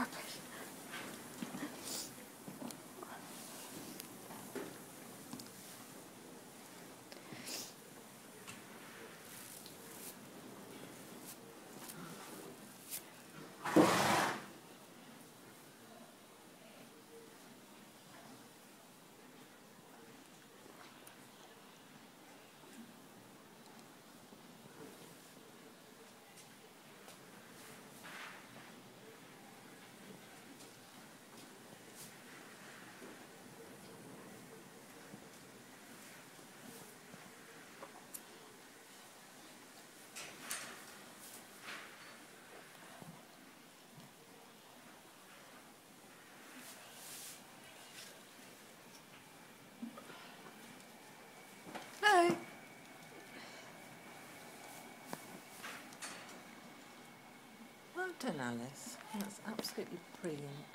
さったり。done, Alice. That's absolutely brilliant.